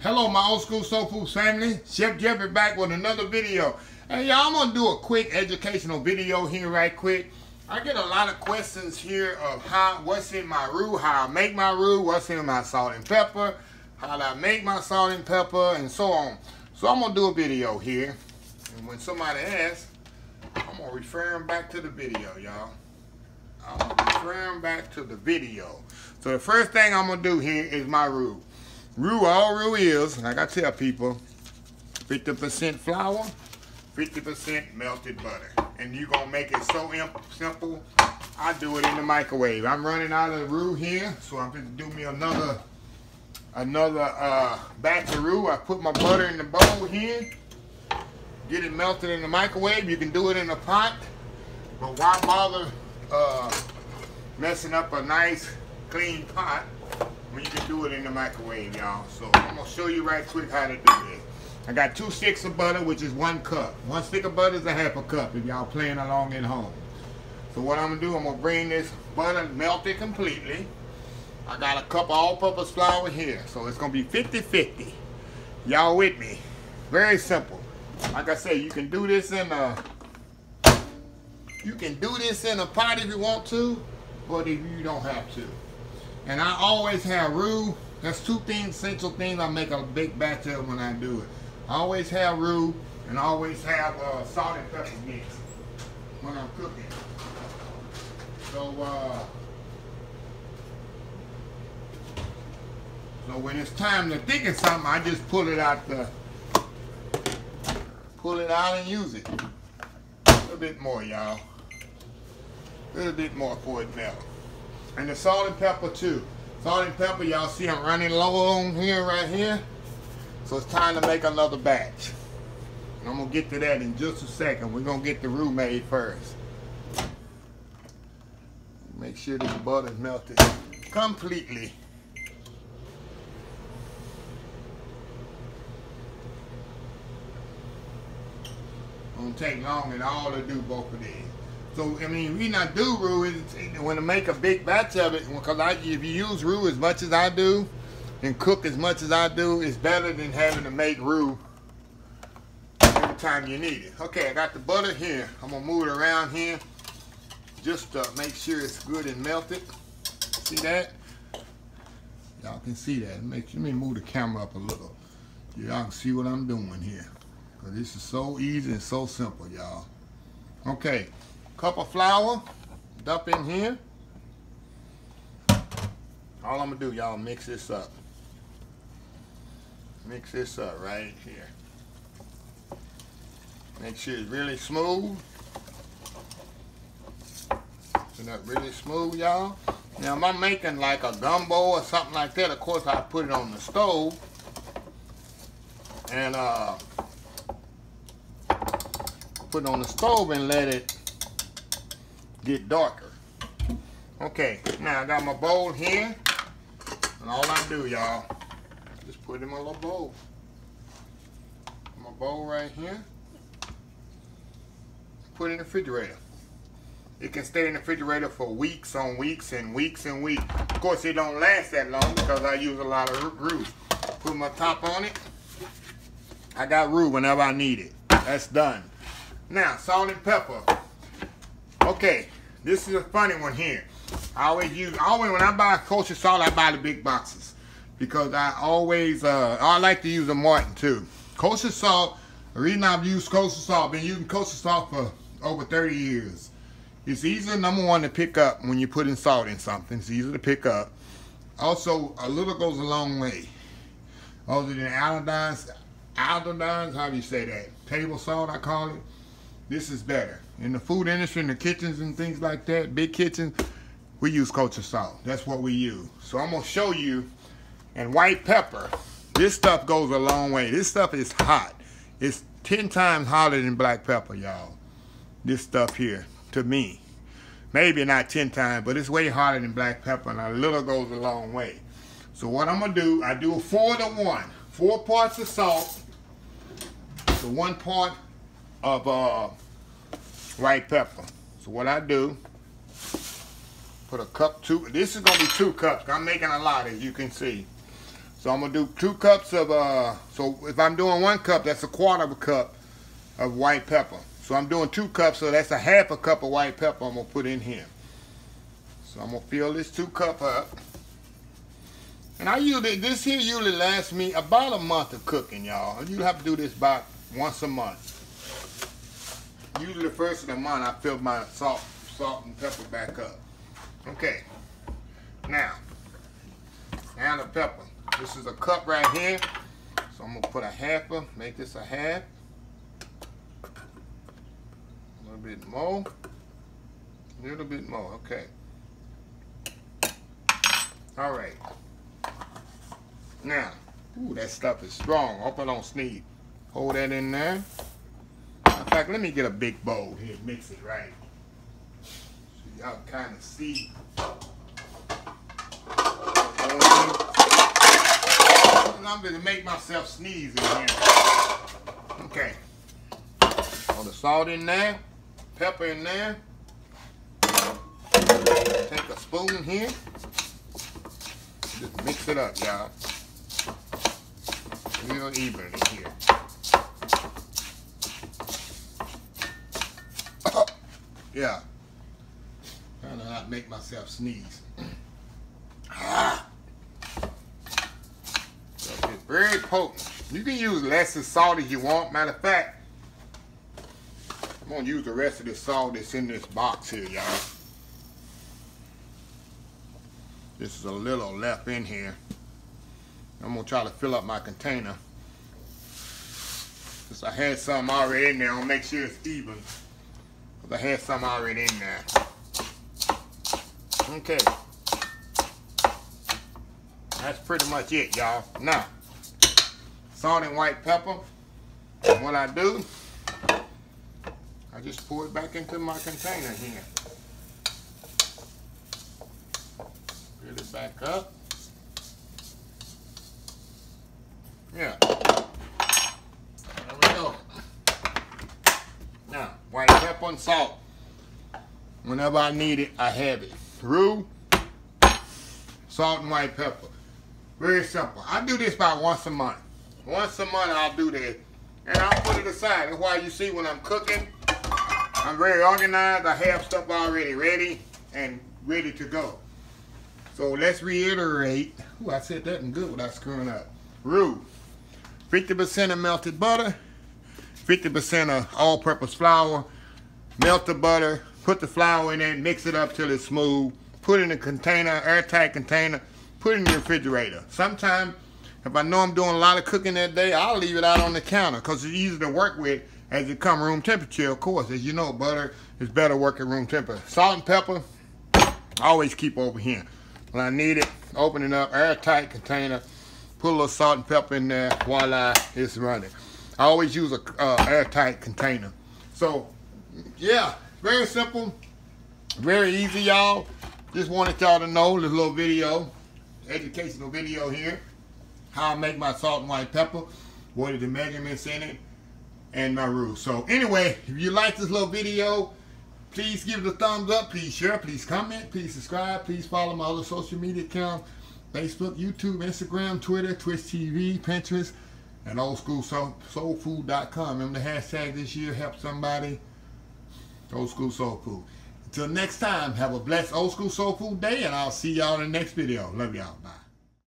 Hello, my old school soul food family. Chef Jeffrey back with another video. Hey, y'all, I'm gonna do a quick educational video here, right quick. I get a lot of questions here of how, what's in my roux, how I make my roux, what's in my salt and pepper, how I make my salt and pepper, and so on. So I'm gonna do a video here, and when somebody asks, I'm gonna refer them back to the video, y'all. I'm gonna refer them back to the video. So the first thing I'm gonna do here is my roux. Roux, all roux is, like I tell people, 50% flour, 50% melted butter. And you're gonna make it so simple, I do it in the microwave. I'm running out of roux here, so I'm gonna do me another another uh, batch of roux. I put my butter in the bowl here, get it melted in the microwave. You can do it in a pot, but why bother uh, messing up a nice clean pot when you can do it in the microwave, y'all. So I'm gonna show you right quick how to do this. I got two sticks of butter, which is one cup. One stick of butter is a half a cup if y'all playing along at home. So what I'm gonna do, I'm gonna bring this butter melted completely. I got a cup of all-purpose flour here, so it's gonna be 50-50. Y'all with me? Very simple. Like I said, you can do this in a you can do this in a pot if you want to, but if you don't have to. And I always have roux. That's two things, essential things I make a big batch of when I do it. I always have roux and I always have uh, salt and pepper mix when I'm cooking. So, uh, so when it's time to thicken something, I just pull it out the, pull it out and use it. A little bit more, y'all. A little bit more for it melt. And the salt and pepper too. Salt and pepper, y'all see I'm running low on here, right here. So it's time to make another batch. And I'm gonna get to that in just a second. We're gonna get the roux made first. Make sure this butter is melted completely. Don't take long at all to do both of these. So, I mean, we not do roux is when to make a big batch of it, because if you use roux as much as I do and cook as much as I do, it's better than having to make roux every time you need it. Okay, I got the butter here. I'm to move it around here just to make sure it's good and melted. See that? Y'all can see that. Make, let me move the camera up a little. Y'all can see what I'm doing here. Because this is so easy and so simple, y'all. Okay cup of flour, dump in here. All I'm gonna do, y'all, mix this up. Mix this up right here. Make sure it's really smooth. Turn up really smooth, y'all. Now, if I'm making like a gumbo or something like that, of course, I put it on the stove. And uh, put it on the stove and let it get darker. Okay, now I got my bowl here. And all I do, y'all, just put in my little bowl. My bowl right here. Put in the refrigerator. It can stay in the refrigerator for weeks on weeks and weeks and weeks. Of course, it don't last that long because I use a lot of roux. Put my top on it. I got roux whenever I need it. That's done. Now, salt and pepper. Okay, this is a funny one here. I always use, always when I buy kosher salt, I buy the big boxes. Because I always, uh, I like to use a Morton too. Kosher salt, the reason I've used kosher salt, been using kosher salt for over 30 years. It's easy, number one, to pick up when you're putting salt in something. It's easy to pick up. Also, a little goes a long way. Other than iodines, iodines, how do you say that? Table salt, I call it. This is better. In the food industry, in the kitchens and things like that, big kitchens, we use kosher salt. That's what we use. So I'm gonna show you, and white pepper, this stuff goes a long way. This stuff is hot. It's 10 times hotter than black pepper, y'all. This stuff here, to me. Maybe not 10 times, but it's way hotter than black pepper, and a little goes a long way. So what I'm gonna do, I do a four to one. Four parts of salt to one part of uh, white pepper. So what I do, put a cup, two, this is gonna be two cups. I'm making a lot as you can see. So I'm gonna do two cups of, uh, so if I'm doing one cup, that's a quarter of a cup of white pepper. So I'm doing two cups, so that's a half a cup of white pepper I'm gonna put in here. So I'm gonna fill this two cup up. And I usually, this here usually lasts me about a month of cooking, y'all. You have to do this about once a month. Usually the first of the month, I fill my salt, salt and pepper back up. Okay. Now, now the pepper. This is a cup right here. So I'm gonna put a half of, make this a half. A little bit more. A little bit more, okay. All right. Now, ooh, that stuff is strong. Hope I don't sneeze. Hold that in there. Fact, let me get a big bowl here, mix it right. So y'all kind of see. I'm gonna make myself sneeze in here. Okay. All the salt in there, pepper in there. Take a spoon here. Just mix it up, y'all. Real evenly here. Yeah. Trying to not make myself sneeze. ah. It's very potent. You can use less of salt as you want. Matter of fact, I'm gonna use the rest of the salt that's in this box here, y'all. This is a little left in here. I'm gonna try to fill up my container. Since I had some already in there, I'll make sure it's even. I had some already in there. Okay. That's pretty much it, y'all. Now, salt and white pepper. And what I do, I just pour it back into my container here. Fill it back up. Yeah. There we go. Now, white pepper and salt. Whenever I need it, I have it. Roux, salt and white pepper. Very simple. I do this about once a month. Once a month I'll do this. And I'll put it aside. That's why you see when I'm cooking, I'm very organized. I have stuff already ready and ready to go. So let's reiterate. Ooh, I said that in good without screwing up. Roux. 50% of melted butter, 50% of all-purpose flour, melt the butter, put the flour in it, mix it up till it's smooth, put it in a container, airtight container, put it in the refrigerator. Sometimes, if I know I'm doing a lot of cooking that day, I'll leave it out on the counter because it's easy to work with as it come room temperature, of course. As you know, butter is better working room temperature. Salt and pepper, I always keep over here. When I need it, open it up, airtight container, put a little salt and pepper in there, voila, it's running. I always use a uh, airtight container. So, yeah, very simple, very easy, y'all. Just wanted y'all to know this little video, educational video here, how I make my salt and white pepper, what are the measurements in it, and my rules. So anyway, if you like this little video, please give it a thumbs up, please share, please comment, please subscribe, please follow my other social media accounts, Facebook, YouTube, Instagram, Twitter, Twitch TV, Pinterest, and old school soul, oldschoolsoulfood.com. Remember the hashtag this year, help somebody, Old School Soul Food. Until next time, have a blessed Old School Soul Food day, and I'll see y'all in the next video. Love y'all. Bye.